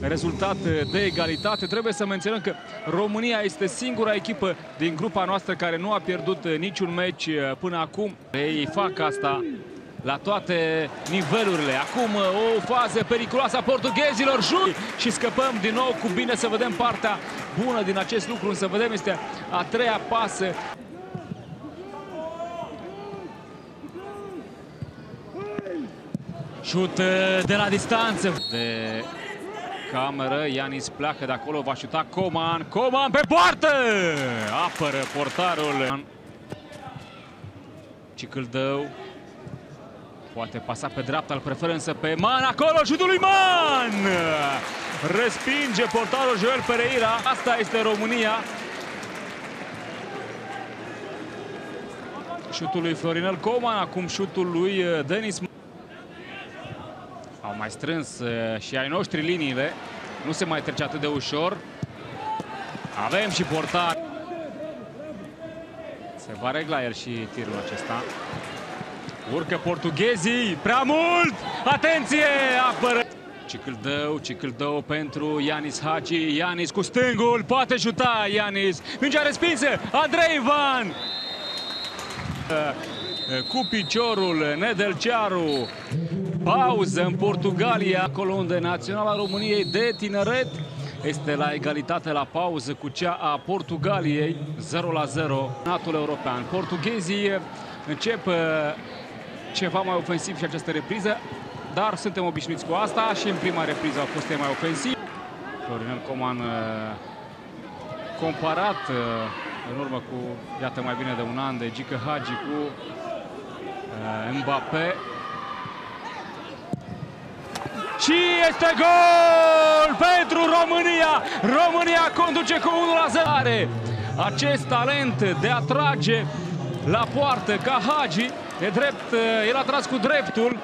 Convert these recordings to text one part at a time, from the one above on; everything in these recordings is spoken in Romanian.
rezultat de egalitate. Trebuie să menționăm că România este singura echipă din grupa noastră care nu a pierdut niciun meci până acum. Ei fac asta la toate nivelurile. Acum o fază periculoasă a portughezilor și scăpăm din nou cu bine să vedem partea bună din acest lucru. Să vedem, este a treia pasă. Șut de la distanță. De cameră, Ianis pleacă de acolo, va șuta Coman. Coman pe poartă! Apără portarul. Cicâldău. Poate pasa pe dreapta, îl preferă însă pe Man. Acolo șutul lui Man! Respinge portarul Joel Pereira. Asta este România. Șutul lui Florinel Coman, acum șutul lui uh, Denis. Au mai strâns uh, și ai noștri liniile. Nu se mai trece atât de ușor. Avem și portar. Se va regla el și tirul acesta. Urcă portughezii, prea mult! Atenție! Apără! Cicâldău, Cicâldău pentru Ianis Hagi. Ianis cu stângul, poate juta Ianis. Mingea respinsă, Andrei Ivan! Cu piciorul, Nedelcearu. Pauză în Portugalia, acolo unde Naționala României de tineret este la egalitate la pauză cu cea a Portugaliei, 0 la 0, natul european. Portughezii încep ceva mai ofensiv și această repriză, dar suntem obișnuiți cu asta și în prima repriză au fost mai ofensiv. Florinel Coman uh, comparat uh, în urmă cu, iată, mai bine de un an de Gică Hagi cu uh, Mbappé. Și este gol pentru România! România conduce cu 1 la 0. Acest talent de a trage la poartă ca Hagi E drept, el a tras cu dreptul.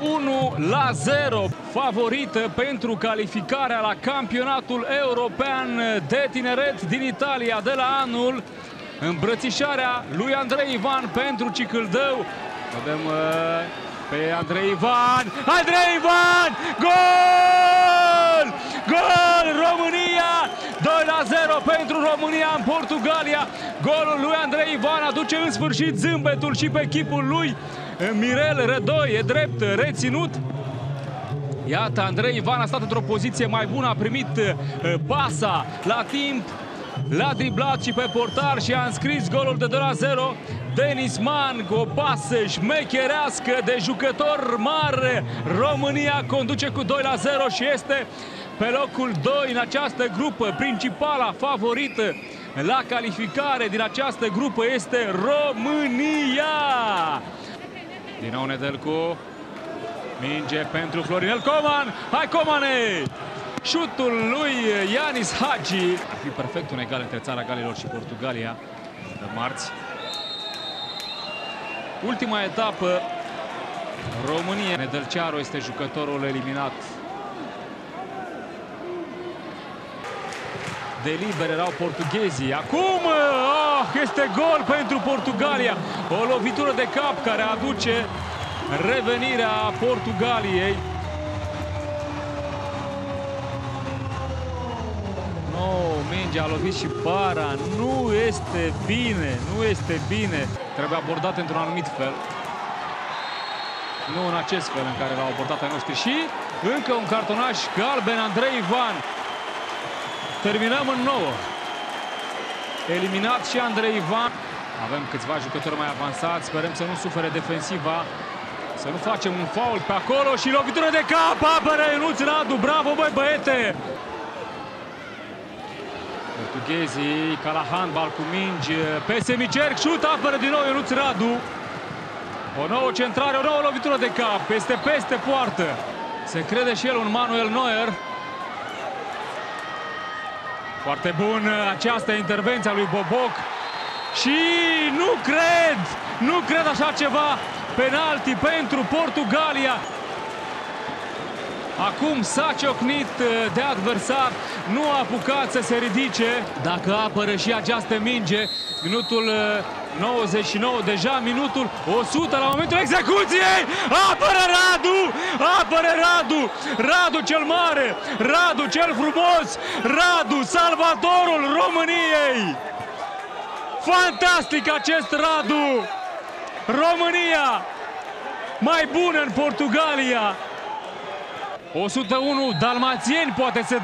1 la 0 favorită pentru calificarea la campionatul european de tineret din Italia de la anul. Îmbrățișarea lui Andrei Ivan pentru Cicâldău. Vedem pe Andrei Ivan. Andrei Ivan! Gol! Gol! România! 2 la 0 pentru România în Portugalia. Golul lui Andrei Ivan aduce în sfârșit zâmbetul și pe echipul lui. Mirel Rădoi e drept reținut. Iată, Andrei Ivan a stat într-o poziție mai bună, a primit pasa la timp, l-a driblat și pe portar și a înscris golul de 2 la 0. Denis Man cu o pasă șmecherească de jucător mare. România conduce cu 2 la 0 și este pe locul 2 în această grupă. Principala favorită la calificare din această grupă este România. Din nou Nedelcu. Minge pentru Florinel Coman. Hai Comane! Șutul lui Ianis Hagi. Ar fi perfect un egal între țara Galilor și Portugalia de marți. Ultima etapă. România. Nedelcearu este jucătorul eliminat de liber erau portughezii. Acum oh, este gol pentru Portugalia. O lovitură de cap care aduce revenirea Portugaliei. No, mingea a lovit și bara. Nu este bine, nu este bine. Trebuie abordat într-un anumit fel. Nu în acest fel în care l-au abordat ai noștri. Și încă un cartonaș galben Andrei Ivan. Terminăm în nouă. Eliminat și Andrei Ivan. Avem câțiva jucători mai avansați. Sperăm să nu sufere defensiva. Să nu facem un faul pe acolo și lovitură de cap. Apără Ionuț Radu. Bravo, băi, băiete! Portughezii ca la handbal cu mingi pe semicerc. Șut, apără din nou Ionuț Radu. O nouă centrare, o nouă lovitură de cap. Este peste poartă. Se crede și el un Manuel Neuer. Foarte bun această intervenție a lui Boboc. Și nu cred, nu cred așa ceva. Penalti pentru Portugalia. Acum s-a ciocnit uh, de adversar, nu a apucat să se ridice. Dacă apără și această minge, minutul 99, uh, deja minutul 100 la momentul execuției. Apără Radu! Apără Radu! Radu cel mare! Radu cel frumos! Radu, salvatorul României! Fantastic acest Radu! România! Mai bună în Portugalia! 101 dalmațieni poate să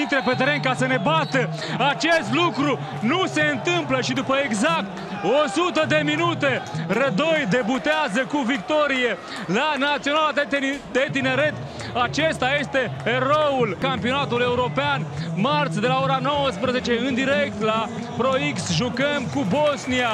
intre pe teren ca să ne bată. Acest lucru nu se întâmplă și după exact 100 de minute Rădoi debutează cu victorie la Naționala de Tineret. Acesta este eroul campionatului european. Marți de la ora 19 în direct la ProX jucăm cu Bosnia.